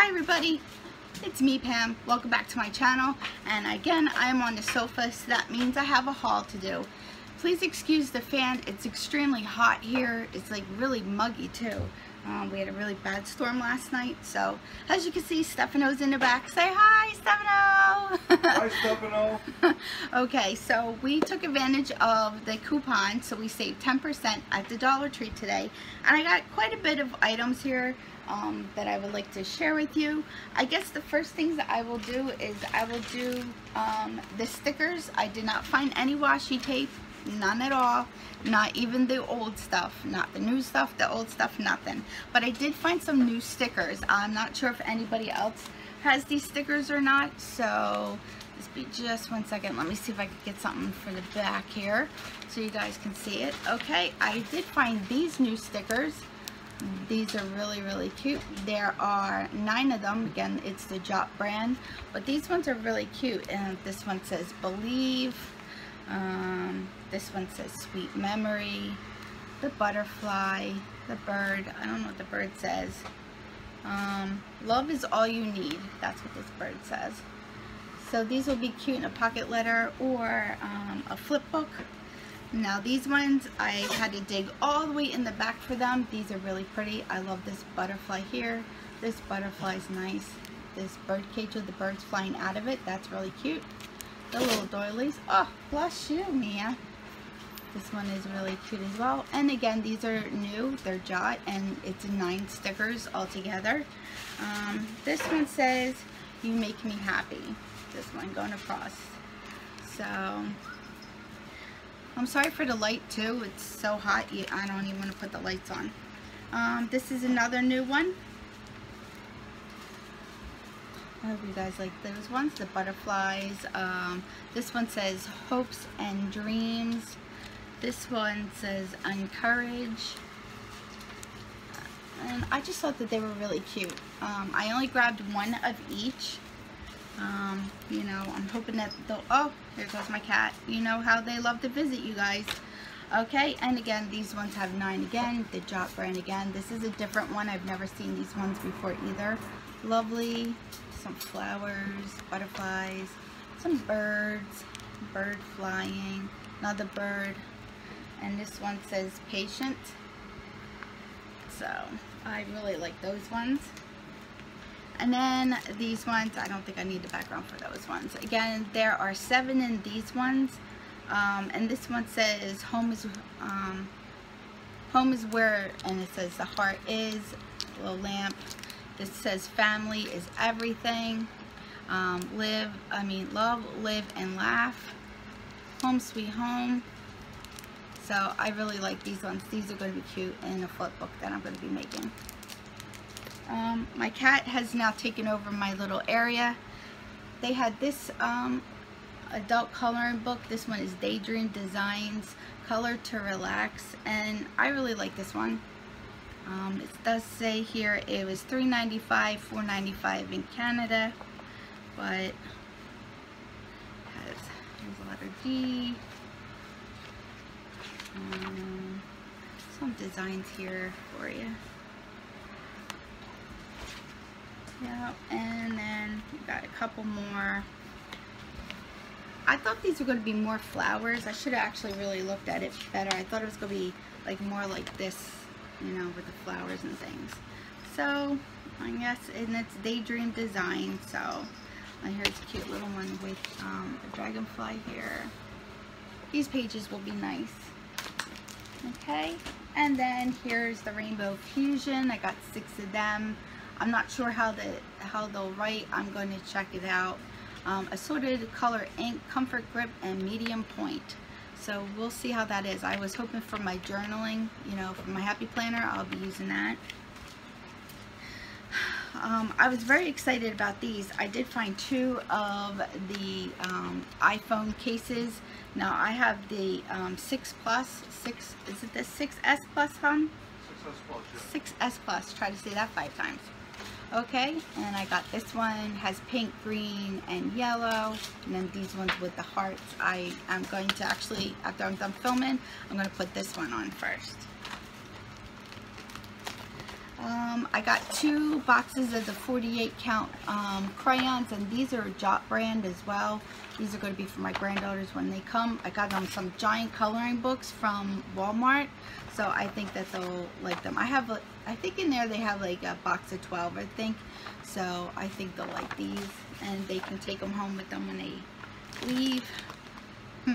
Hi everybody, it's me Pam. Welcome back to my channel and again I am on the sofa so that means I have a haul to do. Please excuse the fan, it's extremely hot here. It's like really muggy too. Um, we had a really bad storm last night so as you can see Stefano's in the back. Say hi Stefano! Hi Stefano! okay so we took advantage of the coupon so we saved 10% at the Dollar Tree today and I got quite a bit of items here um, that I would like to share with you. I guess the first things that I will do is I will do um, the stickers. I did not find any washi tape, none at all, not even the old stuff, not the new stuff, the old stuff, nothing. But I did find some new stickers. I'm not sure if anybody else has these stickers or not, so just be just one second. Let me see if I can get something for the back here so you guys can see it. Okay, I did find these new stickers. These are really, really cute. There are nine of them. Again, it's the Jot brand. But these ones are really cute. And this one says Believe. Um, this one says Sweet Memory. The butterfly. The bird. I don't know what the bird says. Um, love is all you need. That's what this bird says. So these will be cute in a pocket letter or um, a flip book. Now these ones, I had to dig all the way in the back for them. These are really pretty. I love this butterfly here. This butterfly is nice. This bird cage with the birds flying out of it, that's really cute. The little doilies. Oh, bless you, Mia. This one is really cute as well. And again, these are new. They're Jot, and it's nine stickers altogether. Um, this one says, you make me happy. This one going across. So, I'm sorry for the light too. It's so hot. I don't even want to put the lights on. Um, this is another new one. I hope you guys like those ones. The butterflies. Um, this one says hopes and dreams. This one says encourage. And I just thought that they were really cute. Um, I only grabbed one of each. Um, you know, I'm hoping that they'll, oh, here goes my cat. You know how they love to visit you guys. Okay, and again, these ones have nine again, the Jot brand again. This is a different one. I've never seen these ones before either. Lovely, some flowers, butterflies, some birds, bird flying, another bird, and this one says patient. So, I really like those ones. And then these ones, I don't think I need the background for those ones. Again, there are seven in these ones. Um, and this one says home is um, home is where, and it says the heart is, little lamp. This says family is everything. Um, live, I mean love, live, and laugh. Home sweet home. So I really like these ones. These are going to be cute in a flip book that I'm going to be making. Um, my cat has now taken over my little area. They had this um, adult coloring book. This one is Daydream Designs, Color to Relax, and I really like this one. Um, it does say here it was $3.95, $4.95 in Canada, but it has, letter D. Um, some designs here for you. Yeah, and then we got a couple more. I thought these were going to be more flowers. I should have actually really looked at it better. I thought it was going to be like more like this, you know, with the flowers and things. So, I guess, and it's Daydream Design. So, and here's a cute little one with um, a dragonfly here. These pages will be nice. Okay, and then here's the Rainbow Fusion. I got six of them. I'm not sure how the how they'll write. I'm going to check it out. Um, assorted color ink, comfort grip, and medium point. So we'll see how that is. I was hoping for my journaling, you know, for my happy planner, I'll be using that. Um, I was very excited about these. I did find two of the um, iPhone cases. Now I have the um, 6 Plus, 6, is it the 6S Plus, hon? 6S Plus, yeah. 6S Plus, try to say that five times okay and I got this one has pink green and yellow and then these ones with the hearts. I am going to actually after I'm done filming I'm going to put this one on first Um, I got two boxes of the 48 count um, crayons and these are Jot brand as well. These are going to be for my granddaughters when they come. I got them some giant coloring books from Walmart. So I think that they'll like them. I have, I think in there they have like a box of 12 I think. So I think they'll like these and they can take them home with them when they leave. Hmm.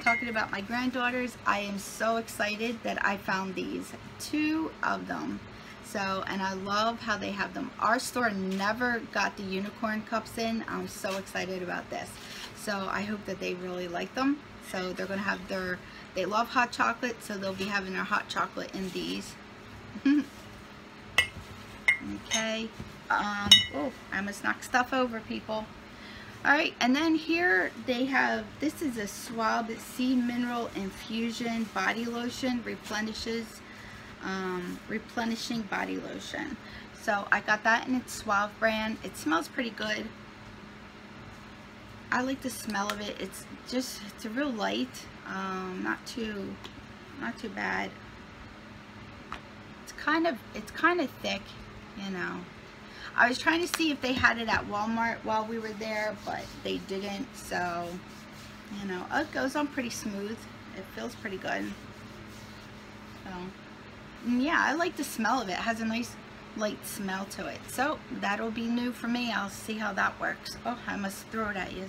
Talking about my granddaughters, I am so excited that I found these. Two of them so, and I love how they have them. Our store never got the unicorn cups in. I'm so excited about this. So I hope that they really like them. So they're to have their, they love hot chocolate, so they'll be having their hot chocolate in these. okay. Um, oh, I must knock stuff over, people. Alright, and then here they have, this is a Suave Sea Mineral Infusion Body Lotion, replenishes um, replenishing body lotion. So I got that in its Suave brand. It smells pretty good. I like the smell of it. It's just, it's a real light, um, not too, not too bad. It's kind of, it's kind of thick, you know. I was trying to see if they had it at Walmart while we were there, but they didn't, so, you know, it goes on pretty smooth. It feels pretty good. So Mm, yeah, I like the smell of it. It has a nice light smell to it. So that'll be new for me. I'll see how that works. Oh, I must throw it at you.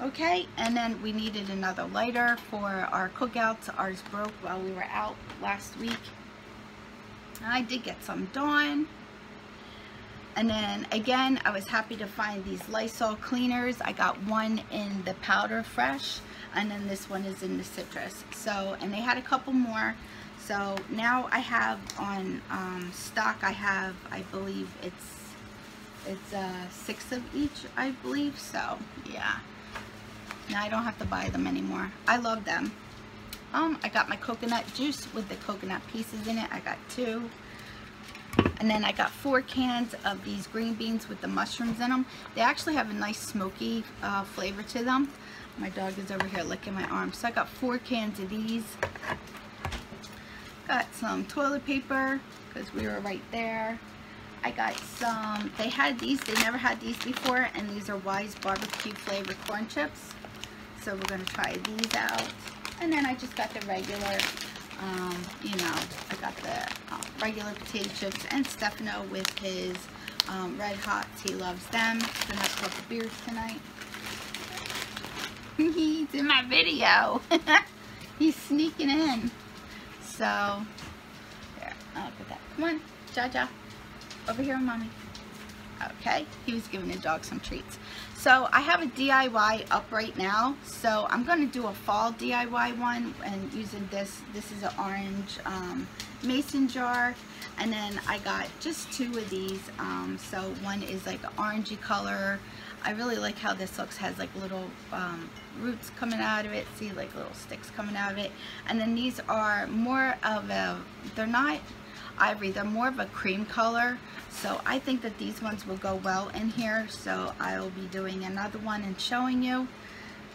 Okay, and then we needed another lighter for our cookouts. Ours broke while we were out last week. I did get some Dawn. And then again, I was happy to find these Lysol cleaners. I got one in the powder fresh, and then this one is in the citrus. So, and they had a couple more. So now I have on um, stock, I have, I believe it's, it's uh, six of each, I believe. So yeah, now I don't have to buy them anymore. I love them. Um, I got my coconut juice with the coconut pieces in it. I got two. And then I got four cans of these green beans with the mushrooms in them. They actually have a nice smoky uh, flavor to them. My dog is over here licking my arm. So I got four cans of these. Got some toilet paper because we were right there. I got some, they had these, they never had these before, and these are Wise barbecue flavored corn chips. So we're going to try these out. And then I just got the regular, um, you know, I got the uh, regular potato chips and Stefano with his um, Red Hots. He loves them. Gonna have a couple beers tonight. He's in my video. He's sneaking in. So, there, I'll put that. Come on, Jaja. Over here, mommy. Okay, he was giving the dog some treats. So I have a DIY up right now. So I'm to do a fall DIY one and using this. This is an orange um, mason jar. And then I got just two of these. Um, so one is like an orangey color I really like how this looks has like little um, roots coming out of it see like little sticks coming out of it and then these are more of a they're not ivory they're more of a cream color so I think that these ones will go well in here so I'll be doing another one and showing you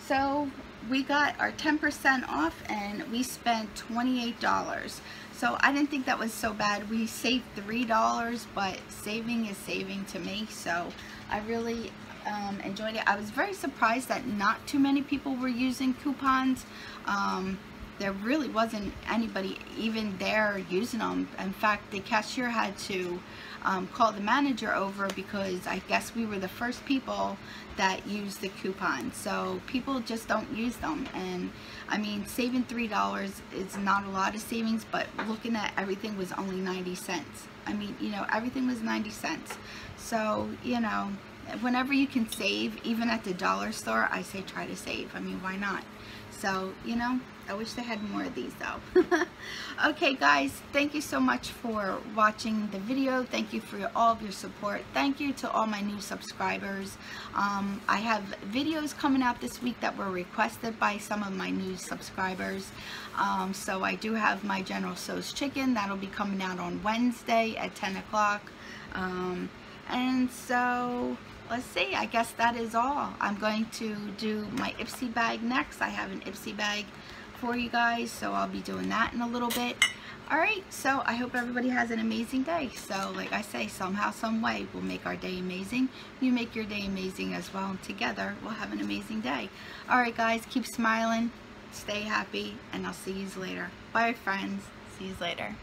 so we got our 10% off and we spent $28 so I didn't think that was so bad we saved $3 but saving is saving to me so I really um, enjoyed it. I was very surprised that not too many people were using coupons. Um, there really wasn't anybody even there using them. In fact, the cashier had to um, call the manager over because I guess we were the first people that used the coupon. So people just don't use them. And I mean, saving $3 is not a lot of savings, but looking at everything was only 90 cents. I mean, you know, everything was 90 cents. So, you know, whenever you can save, even at the dollar store, I say try to save. I mean, why not? So, you know, I wish they had more of these though. okay guys, thank you so much for watching the video. Thank you for all of your support. Thank you to all my new subscribers. Um, I have videos coming out this week that were requested by some of my new subscribers. Um, so I do have my General Tso's Chicken. That'll be coming out on Wednesday at 10 o'clock. Um, and so let's see I guess that is all I'm going to do my Ipsy bag next I have an Ipsy bag for you guys so I'll be doing that in a little bit Alright, so I hope everybody has an amazing day. So, like I say, somehow, some way, we'll make our day amazing. You make your day amazing as well, and together, we'll have an amazing day. Alright, guys, keep smiling, stay happy, and I'll see you later. Bye, friends. See you later.